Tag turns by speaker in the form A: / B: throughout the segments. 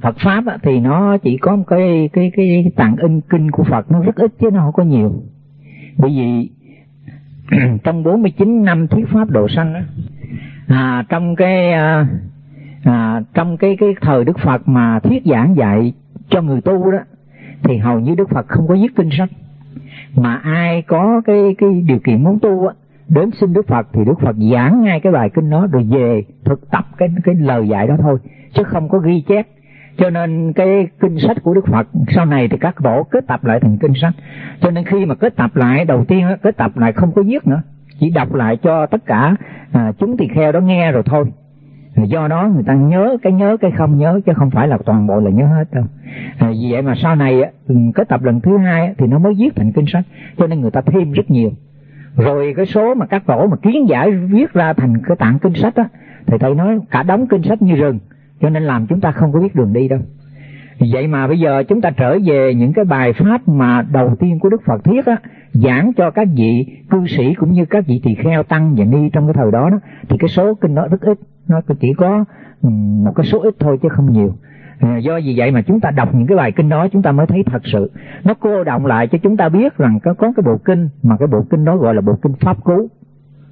A: Phật pháp á, thì nó chỉ có một cái cái cái tạng in kinh của Phật nó rất ít chứ nó không có nhiều. Bởi vì trong 49 năm thuyết pháp độ sanh á, à, trong cái à, à, trong cái cái thời Đức Phật mà thuyết giảng dạy cho người tu đó thì hầu như Đức Phật không có viết kinh sách mà ai có cái cái điều kiện muốn tu á đến xin Đức Phật thì Đức Phật giảng ngay cái bài kinh đó rồi về thực tập cái cái lời dạy đó thôi chứ không có ghi chép cho nên cái kinh sách của Đức Phật sau này thì các tổ kết tập lại thành kinh sách. Cho nên khi mà kết tập lại đầu tiên kết tập lại không có viết nữa. Chỉ đọc lại cho tất cả à, chúng tỳ kheo đó nghe rồi thôi. Do đó người ta nhớ cái nhớ cái không nhớ chứ không phải là toàn bộ là nhớ hết đâu. À, vì vậy mà sau này kết tập lần thứ hai thì nó mới viết thành kinh sách. Cho nên người ta thêm rất nhiều. Rồi cái số mà các tổ mà kiến giải viết ra thành cái tạng kinh sách á thì thầy nói cả đống kinh sách như rừng cho nên làm chúng ta không có biết đường đi đâu. Vậy mà bây giờ chúng ta trở về những cái bài pháp mà đầu tiên của đức phật thiết á, giảng cho các vị cư sĩ cũng như các vị tỳ kheo, tăng và ni trong cái thời đó đó, thì cái số kinh đó rất ít. Nó chỉ có ừ, một cái số ít thôi chứ không nhiều. À, do vì vậy mà chúng ta đọc những cái bài kinh đó chúng ta mới thấy thật sự. Nó cô động lại cho chúng ta biết rằng có có cái bộ kinh, mà cái bộ kinh đó gọi là bộ kinh pháp cú.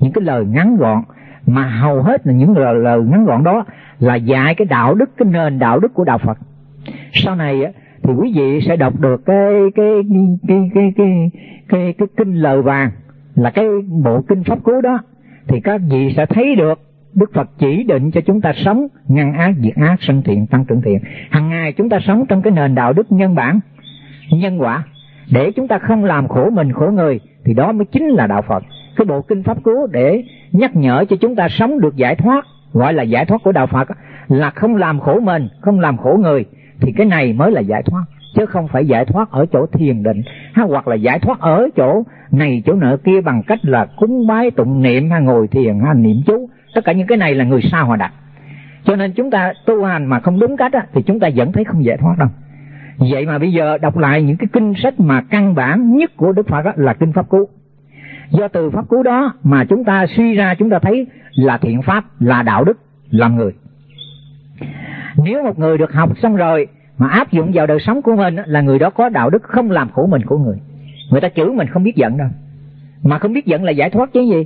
A: Những cái lời ngắn gọn mà hầu hết là những lời, lời ngắn gọn đó là dạy cái đạo đức cái nền đạo đức của đạo Phật. Sau này thì quý vị sẽ đọc được cái cái cái cái cái cái, cái kinh lời vàng là cái bộ kinh pháp cú đó. Thì các vị sẽ thấy được Đức Phật chỉ định cho chúng ta sống ngăn ác diệt ác sanh thiện tăng trưởng thiện. Hàng ngày chúng ta sống trong cái nền đạo đức nhân bản nhân quả. Để chúng ta không làm khổ mình khổ người thì đó mới chính là đạo Phật cái bộ kinh pháp cứu để nhắc nhở cho chúng ta sống được giải thoát gọi là giải thoát của đạo Phật là không làm khổ mình không làm khổ người thì cái này mới là giải thoát chứ không phải giải thoát ở chỗ thiền định hay hoặc là giải thoát ở chỗ này chỗ nợ kia bằng cách là cúng bái tụng niệm hay ngồi thiền hay niệm chú. Tất cả những cái này là người sao hòa đặt. Cho nên chúng ta tu hành mà không đúng cách á, thì chúng ta vẫn thấy không giải thoát đâu. Vậy mà bây giờ đọc lại những cái kinh sách mà căn bản nhất của đức phật á, là kinh pháp cú do từ pháp cú đó mà chúng ta suy ra, chúng ta thấy là thiện pháp, là đạo đức làm người. Nếu một người được học xong rồi mà áp dụng vào đời sống của mình là người đó có đạo đức không làm khổ mình của người. Người ta chửi mình không biết giận đâu. Mà không biết giận là giải thoát chứ gì.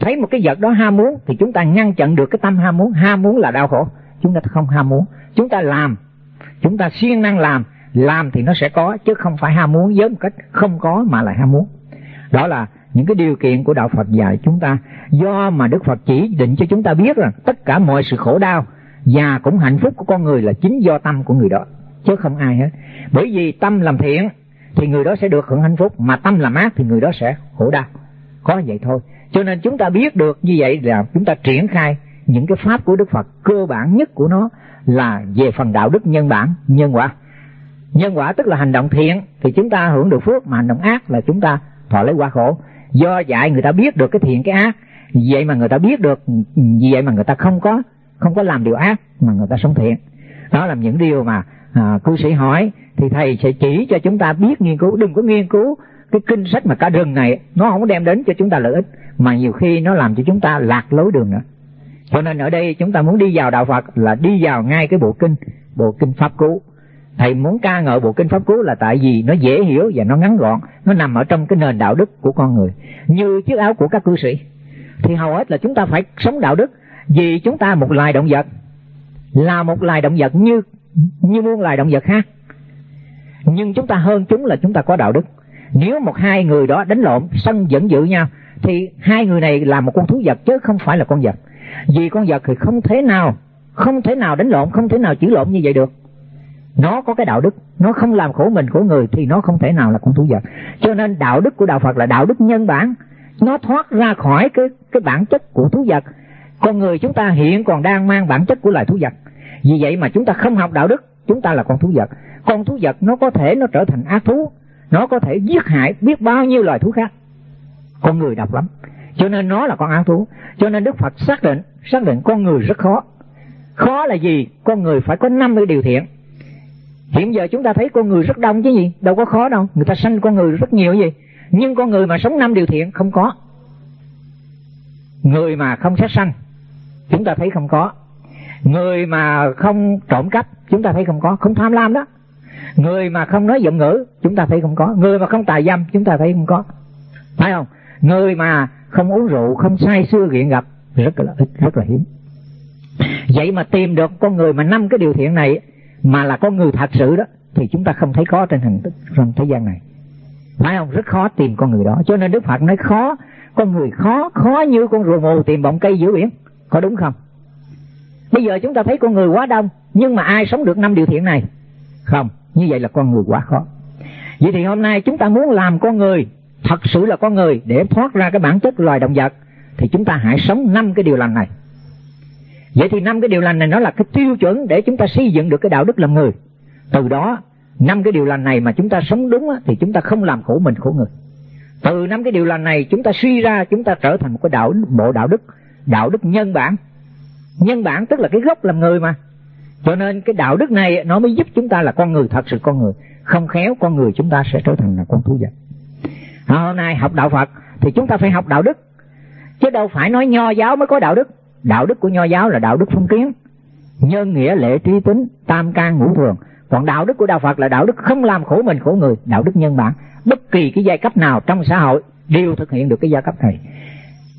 A: Thấy một cái vật đó ham muốn thì chúng ta ngăn chặn được cái tâm ham muốn. Ham muốn là đau khổ. Chúng ta không ham muốn. Chúng ta làm. Chúng ta siêng năng làm. Làm thì nó sẽ có chứ không phải ham muốn. Với một cách không có mà lại ham muốn. Đó là những cái điều kiện của đạo Phật dạy chúng ta, do mà Đức Phật chỉ định cho chúng ta biết rằng tất cả mọi sự khổ đau và cũng hạnh phúc của con người là chính do tâm của người đó, chứ không ai hết. Bởi vì tâm làm thiện thì người đó sẽ được hưởng hạnh phúc, mà tâm làm ác thì người đó sẽ khổ đau. Có vậy thôi. Cho nên chúng ta biết được như vậy là chúng ta triển khai những cái pháp của Đức Phật cơ bản nhất của nó là về phần đạo đức nhân bản, nhân quả. Nhân quả tức là hành động thiện thì chúng ta hưởng được phước, mà hành động ác là chúng ta thọ lấy quả khổ do dạy người ta biết được cái thiện cái ác. Vậy mà người ta biết được vì vậy mà người ta không có không có làm điều ác mà người ta sống thiện. Đó là những điều mà à, cư sĩ hỏi. Thì thầy sẽ chỉ cho chúng ta biết nghiên cứu. Đừng có nghiên cứu cái kinh sách mà cả rừng này nó không đem đến cho chúng ta lợi ích mà nhiều khi nó làm cho chúng ta lạc lối đường nữa. Cho nên ở đây chúng ta muốn đi vào đạo Phật là đi vào ngay cái bộ kinh bộ kinh pháp cú thầy muốn ca ngợi bộ kinh pháp cú là tại vì nó dễ hiểu và nó ngắn gọn, nó nằm ở trong cái nền đạo đức của con người. Như chiếc áo của các cư sĩ. Thì hầu hết là chúng ta phải sống đạo đức vì chúng ta một loài động vật, là một loài động vật như như muôn loài động vật khác. Nhưng chúng ta hơn chúng là chúng ta có đạo đức. Nếu một hai người đó đánh lộn, sân dẫn dữ nhau, thì hai người này là một con thú vật chứ không phải là con vật. Vì con vật thì không thể nào, không thể nào đánh lộn, không thể nào chửi lộn như vậy được nó có cái đạo đức. Nó không làm khổ mình, khổ người thì nó không thể nào là con thú vật. Cho nên đạo đức của đạo phật là đạo đức nhân bản. Nó thoát ra khỏi cái cái bản chất của thú vật. Con người chúng ta hiện còn đang mang bản chất của loài thú vật. Vì vậy mà chúng ta không học đạo đức, chúng ta là con thú vật. Con thú vật nó có thể nó trở thành ác thú. Nó có thể giết hại biết bao nhiêu loài thú khác. Con người độc lắm. Cho nên nó là con ác thú. Cho nên đức phật xác định xác định con người rất khó. Khó là gì? Con người phải có năm mươi điều thiện hiện giờ chúng ta thấy con người rất đông chứ gì? Đâu có khó đâu. Người ta sanh con người rất nhiều gì? Nhưng con người mà sống năm điều thiện, không có. Người mà không sát sanh, chúng ta thấy không có. Người mà không trộm cắp, chúng ta thấy không có. Không tham lam đó. Người mà không nói giọng ngữ, chúng ta thấy không có. Người mà không tà dâm, chúng ta thấy không có. Phải không? Người mà không uống rượu, không say xưa nghiện gặp rất là ít, rất là hiếm. Vậy mà tìm được con người mà năm cái điều thiện này mà là con người thật sự đó, thì chúng ta không thấy có trên hình trong thế gian này. Phải không? Rất khó tìm con người đó. Cho nên đức phật nói khó, con người khó khó như con rùa mù tìm bọng cây giữa biển. Có đúng không? Bây giờ chúng ta thấy con người quá đông, nhưng mà ai sống được năm điều thiện này? Không, như vậy là con người quá khó. Vậy thì hôm nay chúng ta muốn làm con người, thật sự là con người, để thoát ra cái bản chất loài động vật, thì chúng ta hãy sống năm cái điều lành này vậy thì năm cái điều lành này nó là cái tiêu chuẩn để chúng ta xây dựng được cái đạo đức làm người. Từ đó năm cái điều lành này mà chúng ta sống đúng thì chúng ta không làm khổ mình khổ người. Từ năm cái điều lành này chúng ta suy ra chúng ta trở thành một cái đạo bộ đạo đức đạo đức nhân bản. Nhân bản tức là cái gốc làm người mà. Cho nên cái đạo đức này nó mới giúp chúng ta là con người thật sự con người. Không khéo con người chúng ta sẽ trở thành là con thú vật. À, hôm nay học đạo phật thì chúng ta phải học đạo đức. Chứ đâu phải nói nho giáo mới có đạo đức đạo đức của nho giáo là đạo đức phong kiến. Nhân nghĩa, lễ trí tính, tam can, ngũ thường. Còn đạo đức của đạo phật là đạo đức không làm khổ mình, khổ người. Đạo đức nhân bản. Bất kỳ cái giai cấp nào trong xã hội đều thực hiện được cái giai cấp này,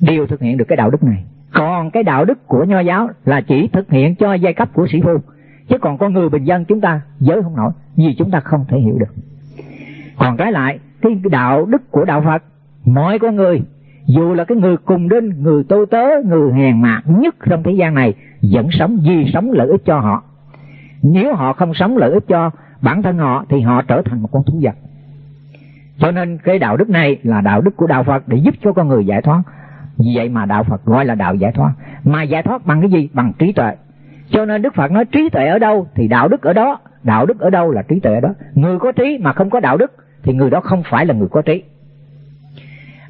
A: đều thực hiện được cái đạo đức này. Còn cái đạo đức của nho giáo là chỉ thực hiện cho giai cấp của sĩ phu. Chứ còn con người bình dân chúng ta, giới không nổi, vì chúng ta không thể hiểu được. Còn trái lại, cái đạo đức của đạo phật mọi con người dù là cái người cùng đinh, người tôi tớ, người hèn mạt nhất trong thế gian này, vẫn sống vì sống lợi ích cho họ. Nếu họ không sống lợi ích cho bản thân họ, thì họ trở thành một con thú vật. Cho nên cái đạo đức này là đạo đức của đạo phật để giúp cho con người giải thoát. Vì vậy mà đạo phật gọi là đạo giải thoát. Mà giải thoát bằng cái gì? Bằng trí tuệ. Cho nên đức phật nói trí tuệ ở đâu thì đạo đức ở đó, đạo đức ở đâu là trí tuệ ở đó. Người có trí mà không có đạo đức thì người đó không phải là người có trí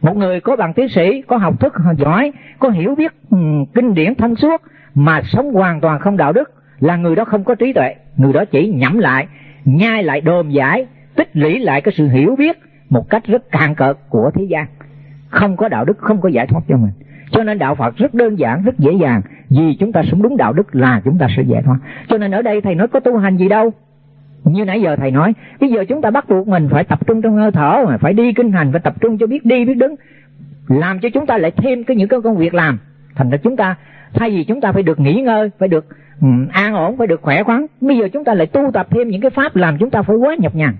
A: một người có bằng tiến sĩ có học thức giỏi có hiểu biết um, kinh điển thông suốt mà sống hoàn toàn không đạo đức là người đó không có trí tuệ. Người đó chỉ nhẩm lại nhai lại đồm giải tích lũy lại cái sự hiểu biết một cách rất cạn cợt của thế gian. Không có đạo đức không có giải thoát cho mình. Cho nên đạo phật rất đơn giản rất dễ dàng. Vì chúng ta sống đúng đạo đức là chúng ta sẽ giải thoát. Cho nên ở đây thầy nói có tu hành gì đâu? Như nãy giờ thầy nói bây giờ chúng ta bắt buộc mình phải tập trung trong hơi thở phải đi kinh hành phải tập trung cho biết đi biết đứng. Làm cho chúng ta lại thêm cái những cái công việc làm. Thành ra chúng ta thay vì chúng ta phải được nghỉ ngơi phải được um, an ổn phải được khỏe khoắn bây giờ chúng ta lại tu tập thêm những cái pháp làm chúng ta phải quá nhọc nhằn.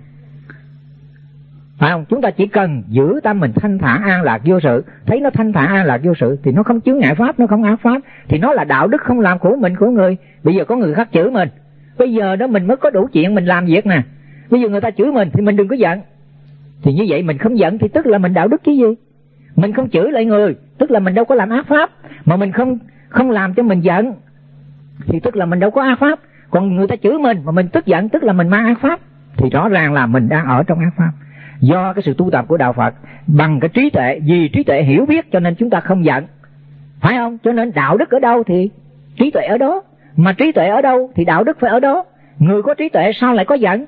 A: Phải không? Chúng ta chỉ cần giữ tâm mình thanh thản an lạc vô sự. Thấy nó thanh thản an lạc vô sự thì nó không chướng ngại pháp nó không ác pháp. Thì nó là đạo đức không làm khổ mình của người. Bây giờ có người khác chửi mình bây giờ đó mình mới có đủ chuyện mình làm việc nè. Bây giờ người ta chửi mình thì mình đừng có giận. Thì như vậy mình không giận thì tức là mình đạo đức cái gì? Mình không chửi lại người, tức là mình đâu có làm ác pháp. Mà mình không không làm cho mình giận, thì tức là mình đâu có ác pháp. Còn người ta chửi mình mà mình tức giận, tức là mình mang ác pháp, thì rõ ràng là mình đang ở trong ác pháp. Do cái sự tu tập của đạo phật bằng cái trí tuệ, vì trí tuệ hiểu biết cho nên chúng ta không giận. Phải không? Cho nên đạo đức ở đâu thì trí tuệ ở đó mà trí tuệ ở đâu thì đạo đức phải ở đó. Người có trí tuệ sao lại có giận?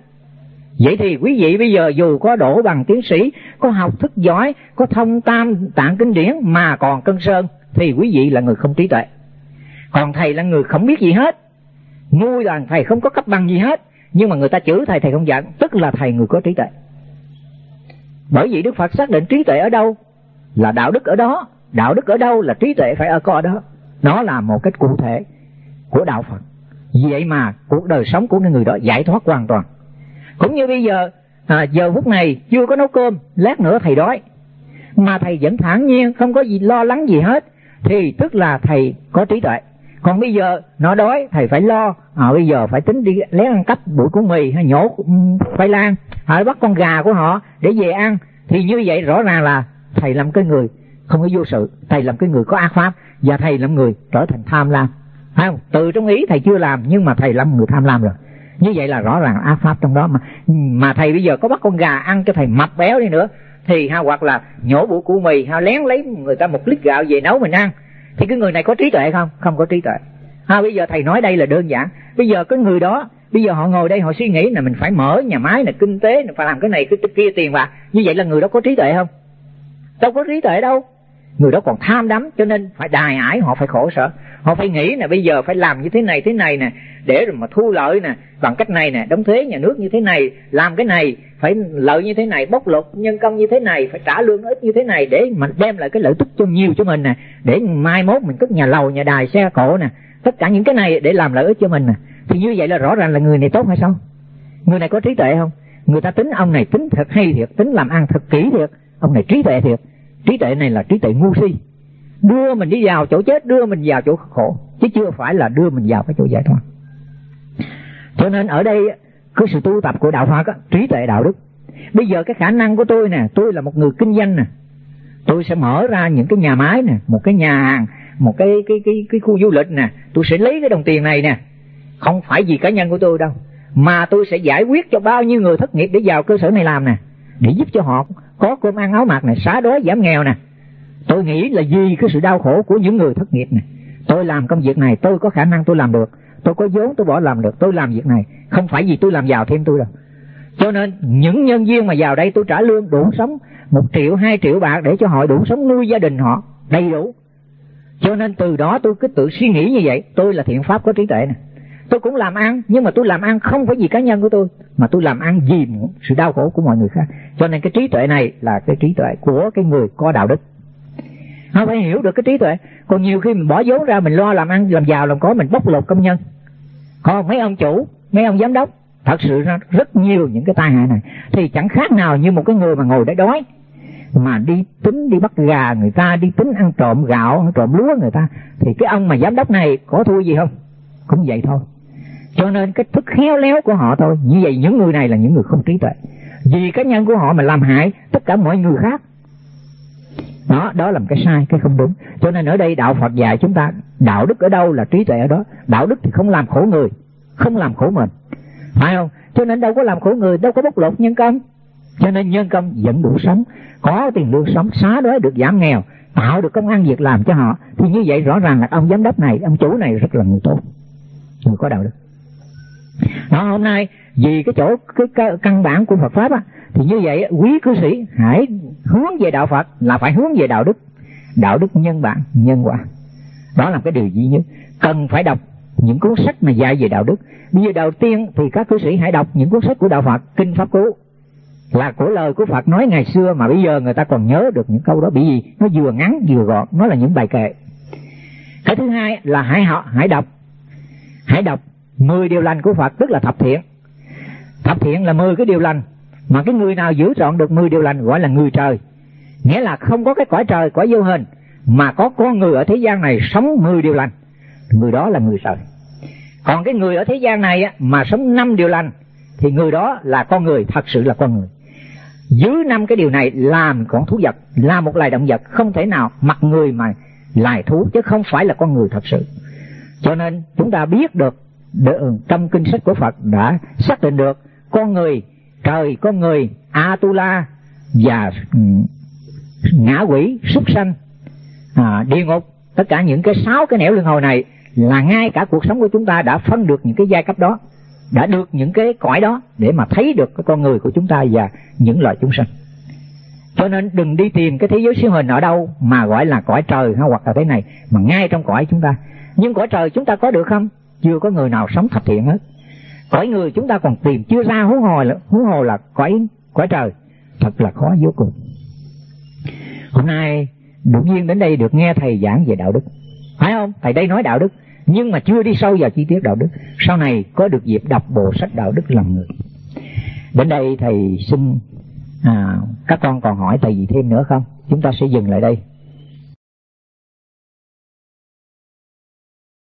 A: Vậy thì quý vị bây giờ dù có đổ bằng tiến sĩ, có học thức giỏi, có thông tam tạng kinh điển mà còn cân sơn, thì quý vị là người không trí tuệ. Còn thầy là người không biết gì hết. Nuôi đoàn thầy không có cấp bằng gì hết, nhưng mà người ta chửi thầy thầy không giận, tức là thầy người có trí tuệ. Bởi vì đức phật xác định trí tuệ ở đâu là đạo đức ở đó, đạo đức ở đâu là trí tuệ phải ở có đó. Nó là một cách cụ thể của đạo phật. Vì vậy mà cuộc đời sống của người đó giải thoát hoàn toàn. Cũng như bây giờ à, giờ phút này chưa có nấu cơm lát nữa thầy đói. Mà thầy vẫn thản nhiên không có gì lo lắng gì hết. Thì tức là thầy có trí tuệ. Còn bây giờ nó đói thầy phải lo. À, bây giờ phải tính đi lén ăn cắp bụi của mì hay nhổ ừ, khoai lang hay bắt con gà của họ để về ăn. Thì như vậy rõ ràng là thầy làm cái người không có vô sự thầy làm cái người có ác pháp và thầy làm người trở thành tham lam không? Từ trong ý thầy chưa làm, nhưng mà thầy lâm người tham lam rồi. Như vậy là rõ ràng ác pháp trong đó. Mà mà thầy bây giờ có bắt con gà ăn cho thầy mập béo đi nữa, thì ha, hoặc là nhổ bụi củ mì, ha, lén lấy người ta một lít gạo về nấu mình ăn, thì cái người này có trí tuệ không? Không có trí tuệ. Ha, bây giờ thầy nói đây là đơn giản. Bây giờ cái người đó, bây giờ họ ngồi đây họ suy nghĩ là mình phải mở nhà máy, là kinh tế, phải làm cái này, cái kia tiền bạc. Như vậy là người đó có trí tuệ không? Đâu có trí tuệ đâu. Người đó còn tham đắm, cho nên phải đài ải, họ phải khổ sở họ phải nghĩ nè, bây giờ phải làm như thế này thế này nè, để rồi mà thu lợi nè, bằng cách này nè, đóng thuế nhà nước như thế này, làm cái này, phải lợi như thế này, bóc lột nhân công như thế này, phải trả lương ít như thế này, để mà đem lại cái lợi tức cho nhiều cho mình nè, để mai mốt mình cất nhà lầu, nhà đài, xe cộ nè, tất cả những cái này để làm lợi ích cho mình nè. Thì như vậy là rõ ràng là người này tốt hay sao? Người này có trí tuệ không? Người ta tính ông này tính thật hay thiệt, tính làm ăn thật kỹ thiệt, ông này trí tuệ thiệt. Trí tuệ này là trí tuệ ngu si đưa mình đi vào chỗ chết đưa mình vào chỗ khổ. Chứ chưa phải là đưa mình vào cái chỗ giải thoát. Cho nên ở đây cái sự tu tập của đạo Phật á, trí tuệ đạo đức. Bây giờ cái khả năng của tôi nè tôi là một người kinh doanh nè. Tôi sẽ mở ra những cái nhà máy nè một cái nhà hàng một cái cái cái cái khu du lịch nè. Tôi sẽ lấy cái đồng tiền này nè. Không phải vì cá nhân của tôi đâu mà tôi sẽ giải quyết cho bao nhiêu người thất nghiệp để vào cơ sở này làm nè. Để giúp cho họ có cơm ăn áo mặc này xóa đói giảm nghèo nè tôi nghĩ là vì cái sự đau khổ của những người thất nghiệp này. Tôi làm công việc này, tôi có khả năng tôi làm được. Tôi có vốn tôi bỏ làm được, tôi làm việc này. Không phải vì tôi làm giàu thêm tôi đâu. Cho nên, những nhân viên mà vào đây tôi trả lương đủ sống một triệu, hai triệu bạc để cho họ đủ sống nuôi gia đình họ, đầy đủ. Cho nên từ đó tôi cứ tự suy nghĩ như vậy. Tôi là thiện pháp có trí tuệ này tôi cũng làm ăn, nhưng mà tôi làm ăn không phải vì cá nhân của tôi, mà tôi làm ăn vì sự đau khổ của mọi người khác. Cho nên cái trí tuệ này là cái trí tuệ của cái người có đạo đức họ phải hiểu được cái trí tuệ. Còn nhiều khi mình bỏ vốn ra, mình lo làm ăn, làm giàu, làm có, mình bóc lột công nhân. Còn mấy ông chủ, mấy ông giám đốc, thật sự ra rất nhiều những cái tai hại này. Thì chẳng khác nào như một cái người mà ngồi để đói, mà đi tính, đi bắt gà người ta, đi tính ăn trộm gạo, ăn trộm lúa người ta. Thì cái ông mà giám đốc này có thua gì không? Cũng vậy thôi. Cho nên cái thức khéo léo của họ thôi. Như vậy những người này là những người không trí tuệ. Vì cá nhân của họ mà làm hại tất cả mọi người khác đó đó là một cái sai, cái không đúng. Cho nên ở đây đạo phật dạy chúng ta, đạo đức ở đâu là trí tuệ ở đó? Đạo đức thì không làm khổ người, không làm khổ mình. Phải không? Cho nên đâu có làm khổ người, đâu có bóc lột nhân công. Cho nên nhân công vẫn đủ sống, có tiền lương sống, xá đói được giảm nghèo, tạo được công ăn việc làm cho họ. Thì như vậy rõ ràng là ông giám đốc này, ông chủ này rất là người tốt. Người có đạo đức đó, hôm nay, vì cái chỗ, cái căn bản của Phật pháp á, thì như vậy quý cư sĩ hãy hướng về đạo Phật là phải hướng về đạo đức. Đạo đức nhân bản, nhân quả. Đó là cái điều duy nhất. Cần phải đọc những cuốn sách mà dạy về đạo đức. Bây giờ đầu tiên thì các cư sĩ hãy đọc những cuốn sách của đạo Phật, kinh pháp cú. Là của lời của Phật nói ngày xưa mà bây giờ người ta còn nhớ được những câu đó. Bị gì nó vừa ngắn, vừa gọn. Nó là những bài kệ. Cái thứ hai là hãy họ hãy đọc. Hãy đọc 10 điều lành của Phật tức là thập thiện. Thập thiện là 10 cái điều lành. Mà cái người nào giữ trọn được 10 điều lành gọi là người trời. Nghĩa là không có cái cõi trời, cõi vô hình, mà có con người ở thế gian này sống 10 điều lành. Người đó là người trời. Còn cái người ở thế gian này mà sống năm điều lành, thì người đó là con người, thật sự là con người. Dưới năm cái điều này làm con thú vật là một loài động vật không thể nào mặc người mà lại thú, chứ không phải là con người thật sự. Cho nên chúng ta biết được trong kinh sách của Phật đã xác định được con người trời con người Atula và ừ, ngã quỷ súc sanh à, địa ngục. Tất cả những cái sáu cái nẻo luân hồi này là ngay cả cuộc sống của chúng ta đã phân được những cái giai cấp đó đã được những cái cõi đó để mà thấy được cái con người của chúng ta và những loài chúng sanh. Cho nên đừng đi tìm cái thế giới siêu hình ở đâu mà gọi là cõi trời hay hoặc là thế này mà ngay trong cõi chúng ta. Nhưng cõi trời chúng ta có được không? Chưa có người nào sống thập thiện hết. Cõi người chúng ta còn tìm chưa ra huống hồ là huống hồ là cõi cõi trời. Thật là khó vô cùng. Hôm nay đột nhiên đến đây được nghe thầy giảng về đạo đức. Phải không? Thầy đây nói đạo đức nhưng mà chưa đi sâu vào chi tiết đạo đức. Sau này có được dịp đọc bộ sách đạo đức làm người đến đây thầy xin à, các con còn hỏi thầy gì thêm nữa không? Chúng ta sẽ dừng lại đây.